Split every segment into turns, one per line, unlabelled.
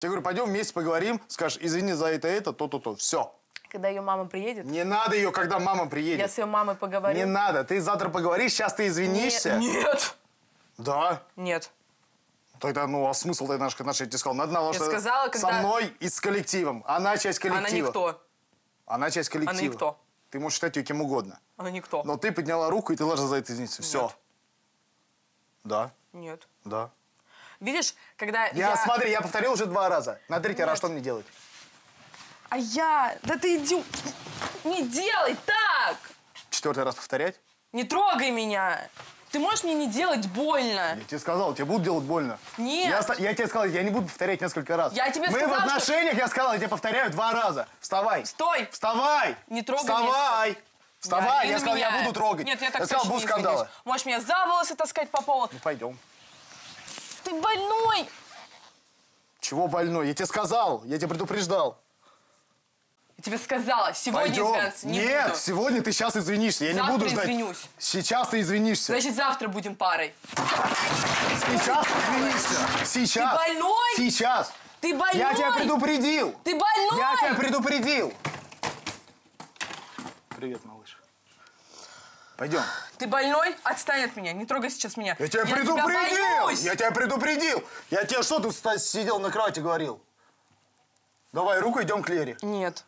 Я говорю, пойдем вместе поговорим, скажешь, извини за это, это, то-то, то. Все.
Когда ее мама приедет,
Не надо ее, когда мама
я
приедет.
с ее мамой поговорю.
Не надо. Ты завтра поговоришь, сейчас ты извинишься.
Нет. Нет.
Да.
Нет.
Тогда, ну, а смысл тогда наших отношений? Я тебе сказал, надо наладить
Я сказала,
со
когда-
мной и с коллективом. Она часть коллектива.
Она никто.
Она часть коллектива.
Она никто.
Ты можешь считать ее кем угодно.
Она никто.
Но ты подняла руку, и ты должна за это извиниться. Все. Да,
Нет.
да.
Видишь, когда
Я,
я...
смотри, я повторил уже два раза. На третий раз что мне делать?
А я... Да ты иди... Не делай так!
Четвертый раз повторять?
Не трогай меня! Ты можешь мне не делать больно?
Я тебе сказал, тебе будут делать больно.
Нет.
Я, я тебе сказал, я не буду повторять несколько раз.
Я тебе
Мы
сказала,
в отношениях, я сказал, я тебе повторяю два раза. Вставай.
Стой!
Вставай.
Не трогай
Вставай. Вставай.
Не
Я сказал,
на
я
меня.
буду трогать.
Нет, я так
я сказал,
не
скандалы.
Можешь меня за волосы таскать по полу?
Ну, пойдем.
Ты больной!
Чего больной? Я тебе сказал, я тебя предупреждал.
Я тебе сказала, сегодня
Пойдем.
извиняться не
Нет,
буду.
сегодня ты сейчас извинишься. Я
Завтра
не буду ждать.
извинюсь.
Сейчас ты извинишься.
Значит, завтра будем парой.
Сейчас ты извинишься. Сейчас.
Ты больной?
Сейчас.
Ты больной!
Я тебя предупредил.
Ты больной!
Я тебя предупредил. Привет, малыш. Пойдем.
Ты больной? Отстань от меня, не трогай сейчас меня.
Я тебя предупредил.
боюсь.
я тебя предупредил. Я тебе что тут сидел на кровати говорил? Давай руку, идем к Лере.
Нет.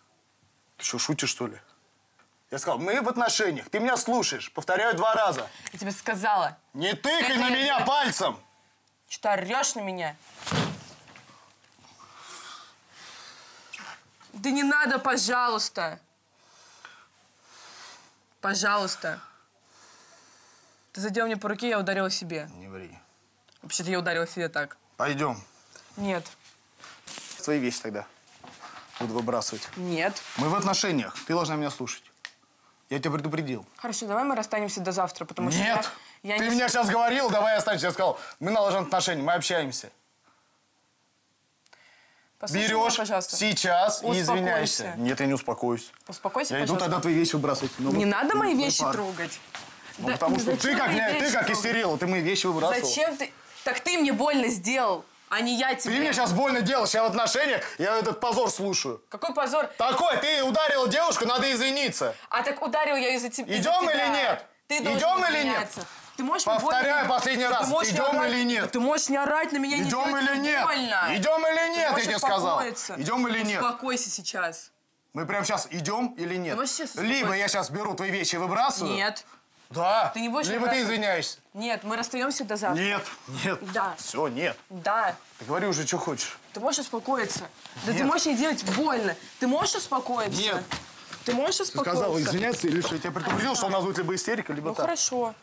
Ты что, шутишь, что ли? Я сказал, мы в отношениях. Ты меня слушаешь. Повторяю два раза.
Я тебе сказала.
Не тыкай
Это
на
я
меня пальцем.
Что ты орешь на меня? Да не надо, пожалуйста. Пожалуйста. Ты задел мне по руке, я ударила себе.
Не ври.
Вообще-то я ударила себе так.
Пойдем.
Нет.
Свои вещи тогда. Буду выбрасывать.
Нет.
Мы в отношениях. Ты должна меня слушать. Я тебя предупредил.
Хорошо, давай мы расстанемся до завтра, потому что
Нет!
я, я
Ты
не...
меня сейчас говорил, давай останемся. Я сказал, мы наложим отношения, мы общаемся.
Послушай меня,
Берешь
пожалуйста.
сейчас и
Успокойся.
извиняешься. Нет, я не успокоюсь.
Успокойся,
Я иду
пожалуйста.
тогда твои вещи выбрасывать. Ну,
Не
вот,
надо мои
ну,
вещи
пар.
трогать.
Ну,
Да-
потому что ты как, ты
вещи
как истерила, ты мои вещи выбрасывал.
Зачем ты... Так ты мне больно сделал, а не я тебе.
Ты мне сейчас больно делаешь, я в отношениях, я этот позор слушаю.
Какой позор.
Такой, ты ударила девушку, надо извиниться.
А так ударил я из-за тебя.
Идем или нет?
Ты
Идем или нет?
Ты можешь
Повторяю
больно-
последний
Ты
раз,
не
идем
орать-
или нет?
Ты можешь не орать на меня, не
Идем
делать
или нет?
больно.
Идем или нет,
Ты
я тебе сказал. Идем или нет?
Успокойся сейчас.
Мы прямо сейчас идем или нет? Либо я сейчас беру твои вещи и выбрасываю.
Нет.
Да.
Ты не будешь
Либо ты извиняешься.
Нет, мы расстаемся до завтра.
Нет, нет.
Да.
Все, нет.
Да.
Ты говори уже, что хочешь.
Ты можешь успокоиться. Да ты
Нет.
можешь не делать больно. Ты можешь успокоиться?
Нет.
Ты можешь
Ты
успокоиться?
сказала извиняться или что? Я тебя предупредил, что у нас будет либо истерика, либо
Ну
так.
хорошо.